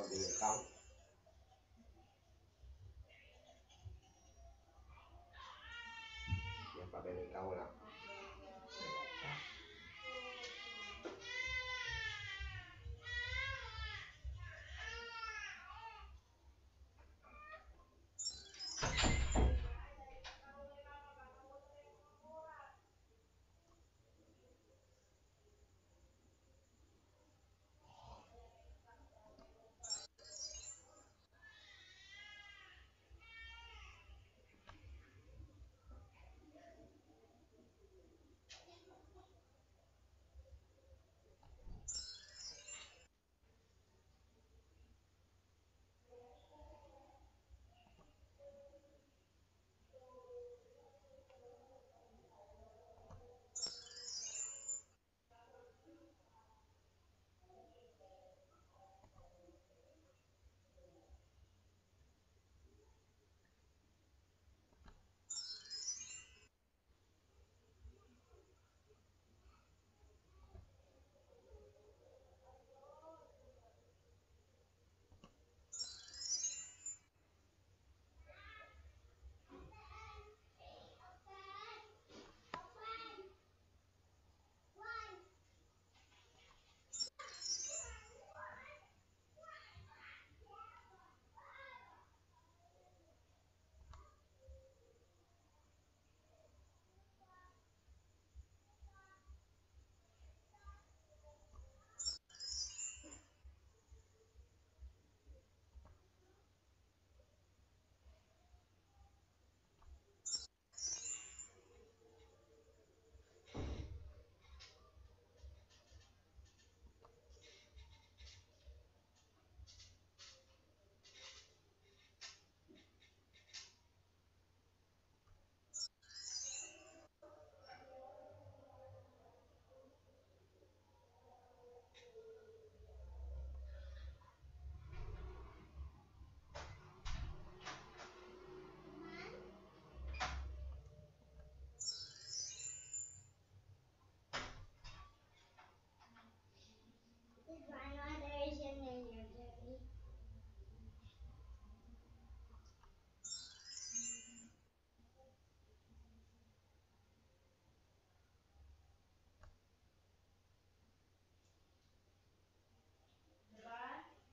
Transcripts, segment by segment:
porque dejamos. Y el papel de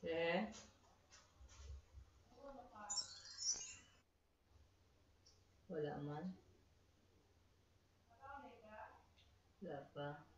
Eh? Wala man. Wala pa.